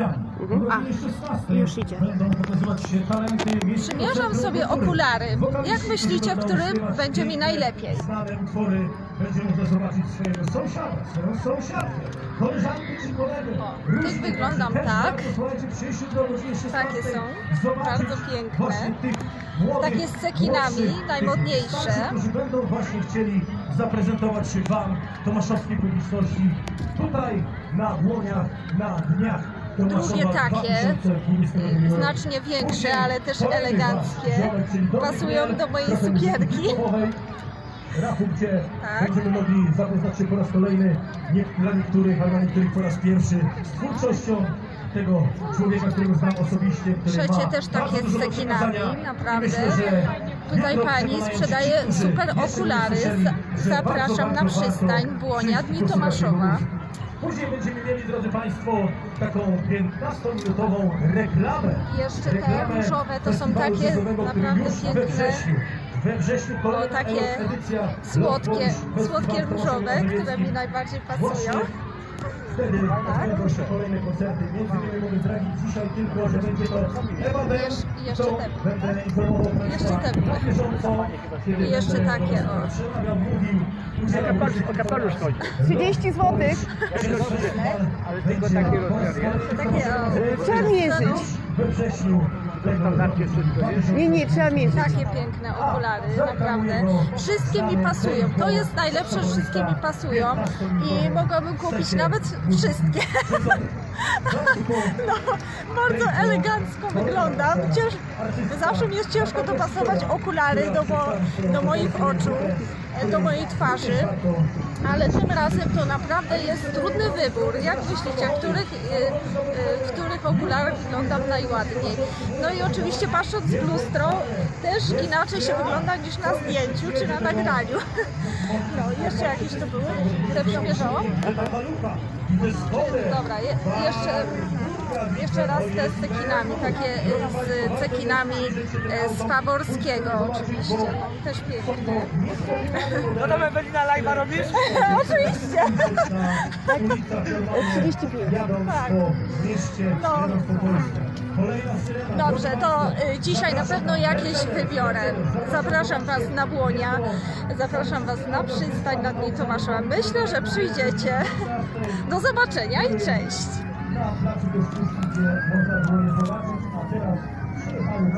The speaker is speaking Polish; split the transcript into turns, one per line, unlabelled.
Mhm.
W
A,
godzinie 16
już idzie.
Będą pokazywać się talenty miejsc
Przymierzam sobie okulary. Jak myślicie, który będzie mi najlepiej? O, tych wyglądam tak.
Też warto, słuchajcie, przyjść do godziny 16.
Takie są. Bardzo piękne. Takie z cekinami, najmodniejsze.
którzy będą właśnie chcieli zaprezentować się Wam, tomaszowskiej publiczności, tutaj na dłoniach, na dniach.
Drugie takie,
2022.
znacznie większe, ale też eleganckie. Pasują do mojej
trochę
cukierki.
wizytowej. Rachub, gdzie
Tak.
będziemy mogli zapoznać się po raz kolejny, nie, dla niektórych, a dla niektórych po raz pierwszy, z twórczością tego człowieka, którego znam osobiście. Ma
też takie
bardzo dużo
z cekinami, naprawdę.
Myślę, że
Tutaj pani sprzedaje super okulary. zapraszam na przystań Błonia, Dni Tomaszowa.
Później będziemy mieli, drodzy Państwo, taką 15-minutową reklamę.
I jeszcze te
Reklamę
różowe to są takie naprawdę piękne.
wrześniu, we wrześniu kolejna
takie
edycja
Słodkie, słodkie różowe, które mi najbardziej pasują.
Wtedy
Tak.
odbędą się kolejne koncerty. Między innymi mogę zdradzić dzisiaj tylko, że będzie to Ewa
jeszcze
to będę informował Państwa na bieżąco, kiedy
I jeszcze
będę
takie, o.
przemawiał, mówił,
o kapelusz chodzi.
30 zł.
Ale tylko takie
o.
Trzeba mierzyć.
we wrześniu
Standardzie wszystko jest.
Nie, nie, trzeba mierzyć.
Takie piękne okulary, naprawdę. Wszystkie mi pasują. To jest najlepsze, wszystkie mi pasują i mogłabym kupić nawet wszystkie. No, bardzo elegancko wyglądam. Cięż... Zawsze mi jest ciężko dopasować okulary do, mo... do moich oczu, do mojej twarzy. Ale tym razem to naprawdę jest trudny wybór. Jak myślicie, których, y, y, w których okularach wyglądam najładniej? No i oczywiście patrząc w lustro, też inaczej się wygląda niż na zdjęciu czy na nagraniu. No, jeszcze jakieś to były, które przymierzałam? Dobra, je, jeszcze, jeszcze raz te z cekinami, takie z cekinami y, z Faworskiego oczywiście, też piękne.
No to Ewelina live'a robisz?
Oczywiście.
35.
Jadąc
Tak. No. Dobrze, to y, dzisiaj na pewno jakieś wybiorę. Zapraszam Was na Błonia, zapraszam Was na przystań na Dni Tomaszowa. Myślę, że przyjdziecie. Do zobaczenia i cześć!
Na placu dyskusji, gdzie można było je zobaczyć, a teraz przyjechały